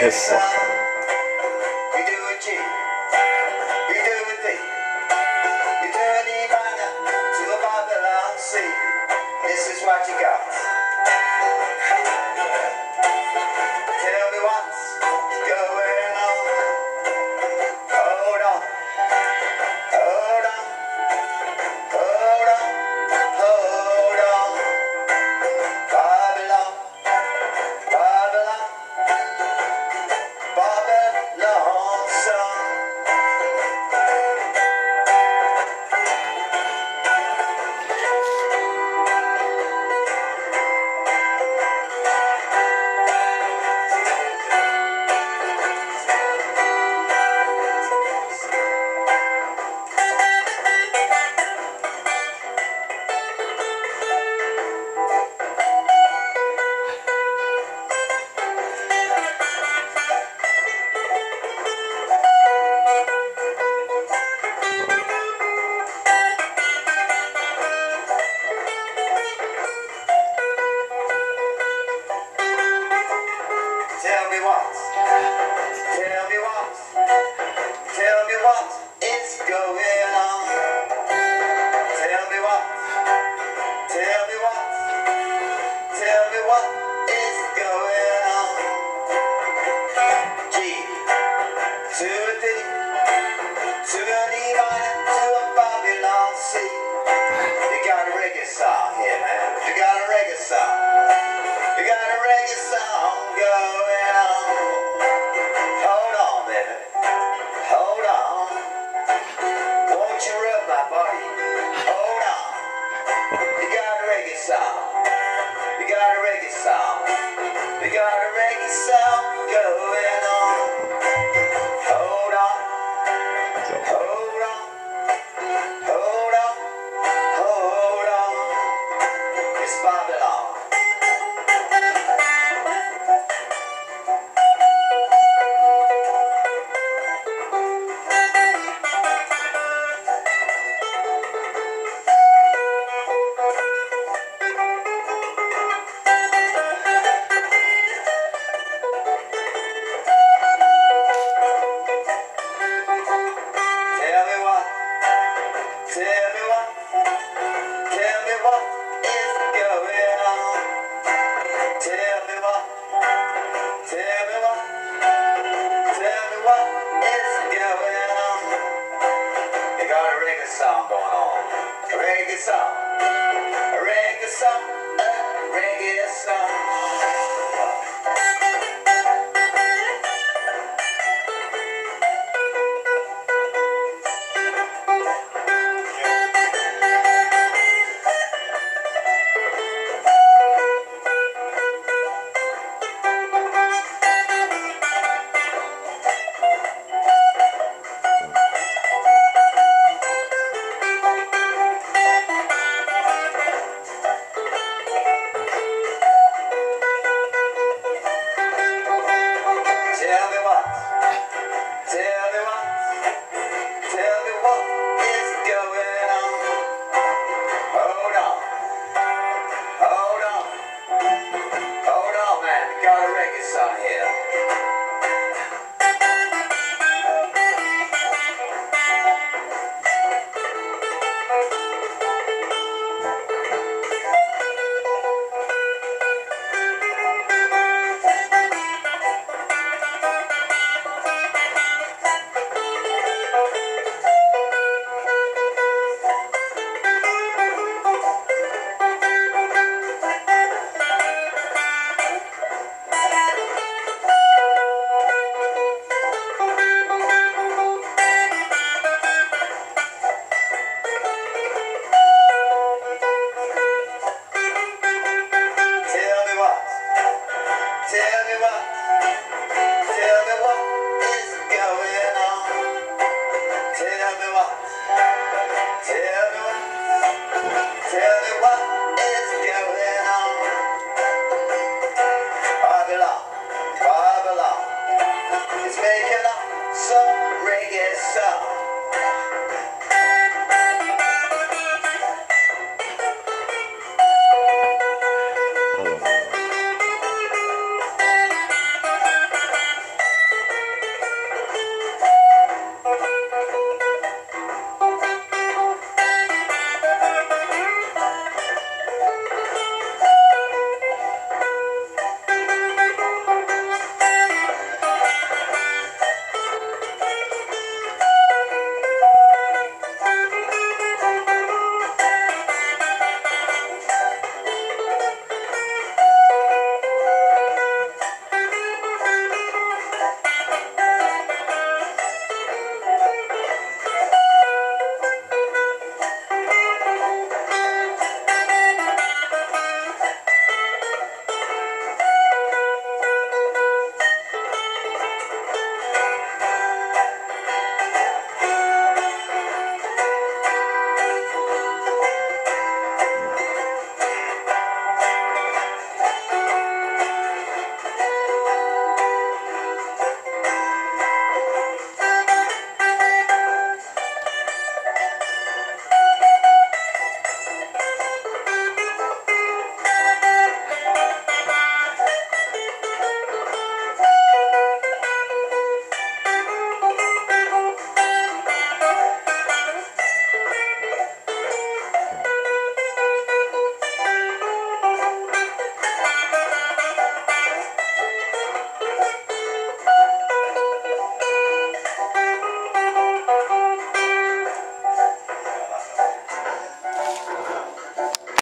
resposta. what. Tell me what. Tell me what is going on. Tell me what. Tell me what. Tell me what is going on. now, buddy. Hold on. You got a reggae song. You got a reggae song. You got a reggae song going on. Hold on. Hold on.